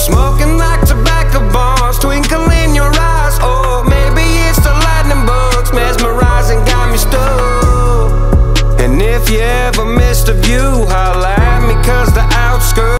smoking like tobacco bombs, twinkle in your eyes. Oh, maybe it's the lightning bugs, mesmerizing, got me stuck. And if you ever missed a view,